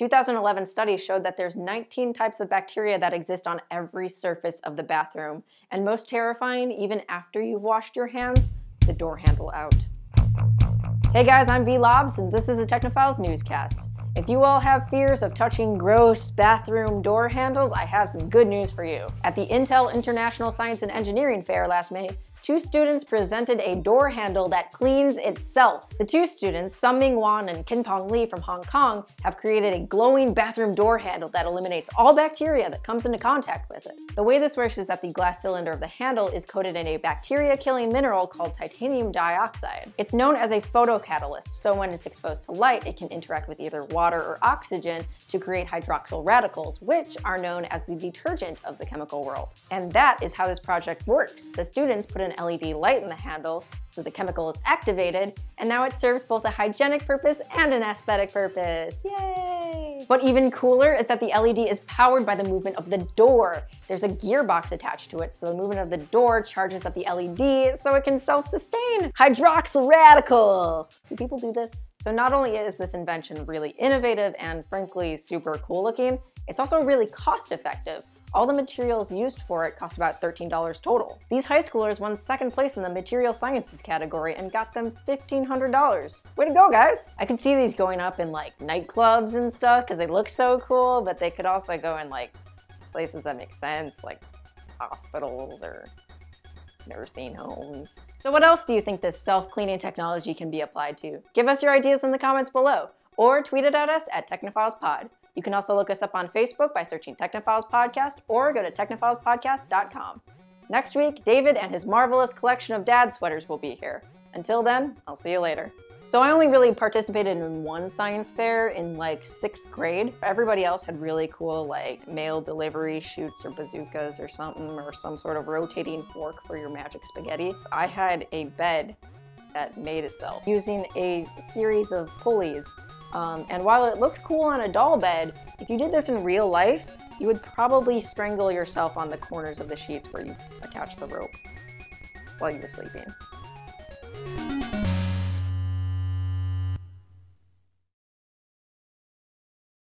2011 study showed that there's 19 types of bacteria that exist on every surface of the bathroom. And most terrifying, even after you've washed your hands, the door handle out. Hey guys, I'm V-Lobs, and this is the Technophiles newscast. If you all have fears of touching gross bathroom door handles, I have some good news for you. At the Intel International Science and Engineering Fair last May, two students presented a door handle that cleans itself. The two students, Sum Ming Wong and Kin Pong Li from Hong Kong, have created a glowing bathroom door handle that eliminates all bacteria that comes into contact with it. The way this works is that the glass cylinder of the handle is coated in a bacteria-killing mineral called titanium dioxide. It's known as a photocatalyst, so when it's exposed to light, it can interact with either water or oxygen to create hydroxyl radicals, which are known as the detergent of the chemical world. And that is how this project works. The students put an an LED light in the handle, so the chemical is activated, and now it serves both a hygienic purpose and an aesthetic purpose. Yay! But even cooler is that the LED is powered by the movement of the door. There's a gearbox attached to it, so the movement of the door charges up the LED so it can self-sustain. Hydroxyl radical! Do people do this? So not only is this invention really innovative and frankly super cool looking, it's also really cost effective. All the materials used for it cost about $13 total. These high schoolers won second place in the material sciences category and got them $1,500. Way to go, guys! I could see these going up in like nightclubs and stuff because they look so cool, but they could also go in like places that make sense, like hospitals or nursing homes. So what else do you think this self-cleaning technology can be applied to? Give us your ideas in the comments below or tweet it at us at TechnophileSpod. You can also look us up on Facebook by searching Technophiles Podcast or go to technophilespodcast.com. Next week, David and his marvelous collection of dad sweaters will be here. Until then, I'll see you later. So I only really participated in one science fair in like sixth grade. Everybody else had really cool like mail delivery chutes or bazookas or something or some sort of rotating fork for your magic spaghetti. I had a bed that made itself using a series of pulleys um, and while it looked cool on a doll bed, if you did this in real life, you would probably strangle yourself on the corners of the sheets where you attach the rope while you're sleeping.